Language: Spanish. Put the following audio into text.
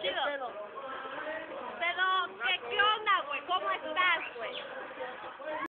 Chido.